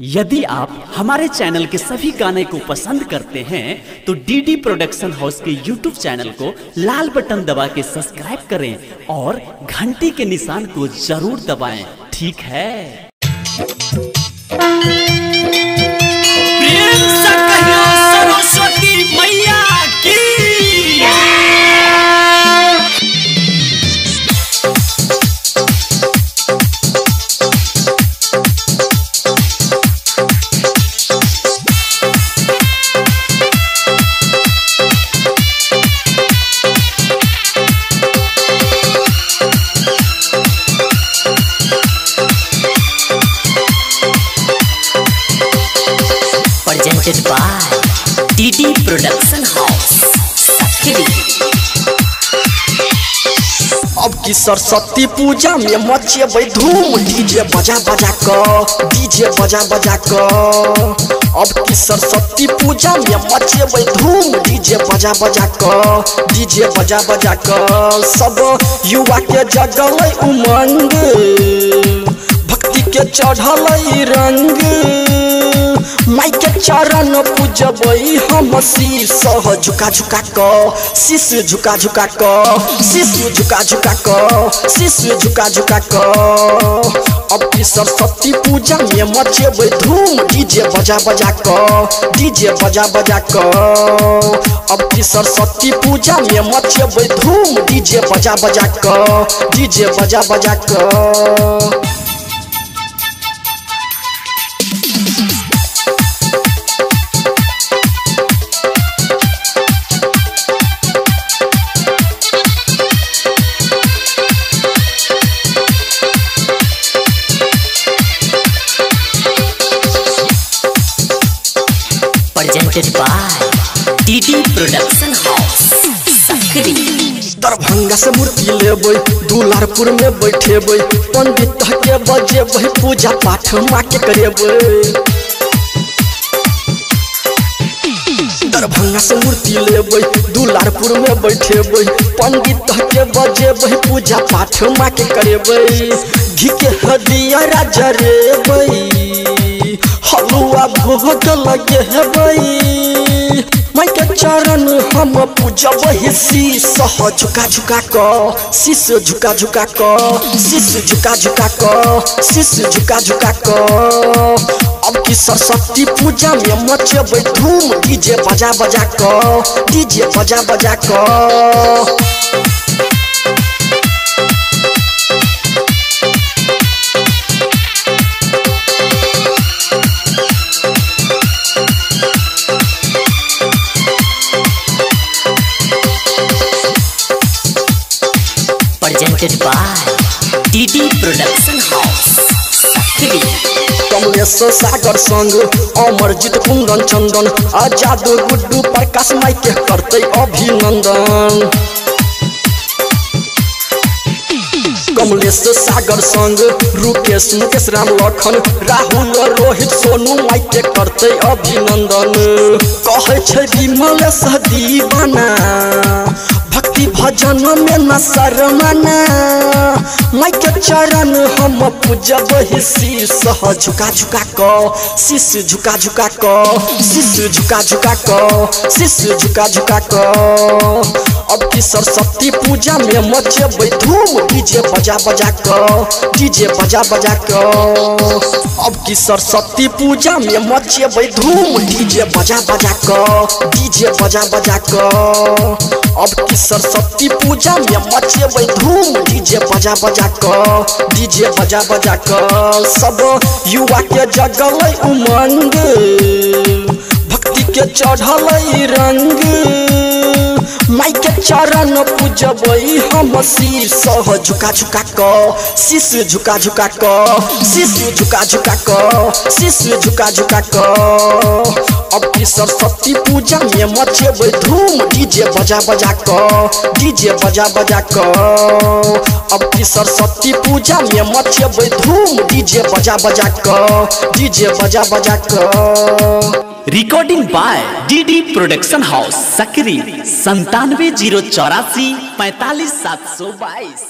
यदि आप हमारे चैनल के सभी गाने को पसंद करते हैं तो डीडी प्रोडक्शन हाउस के यूट्यूब चैनल को लाल बटन दबा के सब्सक्राइब करें और घंटी के निशान को ज़रूर दबाएँ। ठीक है? Presented by DD Production House. अब की सरस्वती पूजा में मचेबै धूम। डीजे बजा बजा क, डीजे बजा बजा क। अब की सरस्वती पूजा में मचेबै धूम। डीजे बजा बजा क, डीजे बजा बजा क। सब युवा के जगलै उमंग भक्ति के चढ़ल रंग। माई के चरण पूजबै हम शीश झुका झुका क, शीश झुका झुका क, शीश झुका झुका क, शीश झुका झुका क। की सरस्वती पूजा में मचेबै धूम, डीजे बजा बजा क, डीजे बजा बजा क। की सरस्वती पूजा में मचेबै धूम, डीजे बजा बजा क, डीजे बजा बजा क। Presented by DD House, Darbhanga से मूर्ति लेबै दुलारपुर में बैठेबै पंडित के बजेबै पूजा पाठ माँ के दरभंगा से मूर्ति लेबै दुलारपुर में बैठेबै पंडित के बजेबै पूजा पाठ माँ के करेबै घी के हदिया जरेबै हलुआ भोग लगेबै माई के चरण हम पूजबै झुका झुका क शीश झुका झुका क शीश झुका झुका क शीश झुका झुका क, अब की सरस्वती पूजा में मचेबै धूम डीजे बजा बजा क डीजे बजा बजा क। Presented by DD Production House, Sakiri. Kamlesh सागर संग अमरजीत कुंदन चंदन आज़ाद गुड्डू प्रकाश माई के करते अभिनंदन। कमलेश सागर संग रुकेश मुकेश राम लखन राहुल रोहित सोनू माई के करते अभिनंदन। कहे छै विमलेश दीवाना। भक्ति भजन में न शरमाना माई के चरण हम पूजब शीश। झुका झुका क। शीश झुका झुका क। शीश झुका झुका क। शीश झुका झुका क। अब की सरस्वती पूजा में मचेबै धूम। डीजे बजा बजा क। डीजे बजा बजा क। अब की सरस्वती पूजा में मचेबै धूम। डीजे बजा बजा क। डीजे बजा बजा क। अब की सरस्वती पूजा में मचेबै धूम। डीजे बजा बजा क, डीजे बजा बजा क। सब युवा के जगल उमंग, भक्ति के चढ़ल रंग। चरण पूजबै हम शीश झुका झुका क शीश झुका झुका क शीश झुका झुका क शीश झुका झुका क। अब की सरस्वती पूजा में मचेबै धूम डीजे बजा बजा क, डीजे बजा बजा क। अब की सरस्वती पूजा में मचेबै धूम डीजे बजा बजा क, डीजे बजा बजा क। Recording by DD production house सकरी संतानवे ज़ीरो चौरासी पैतालीस सात सौ बाईस